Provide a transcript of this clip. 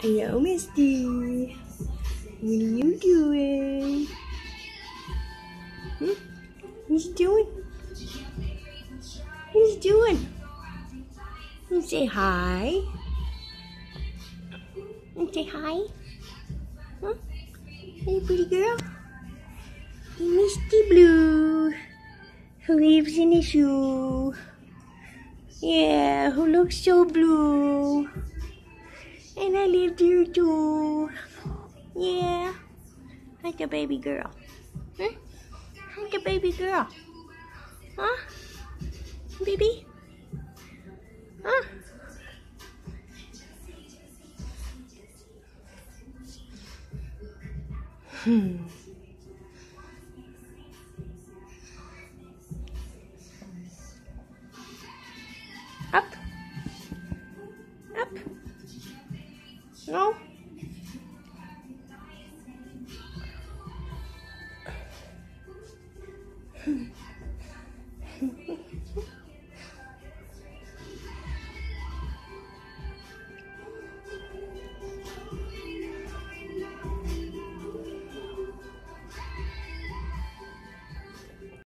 Hello, Misty. What are you doing? Hmm? What's he doing? What he doing? You say hi. You say hi. Huh? Hey, pretty girl. Misty Blue. Who lives in a shoe. Yeah, who looks so blue. And I live here too. Yeah. Like a baby girl. Huh? Like a baby girl. Huh? Baby? Huh? Hmm. No?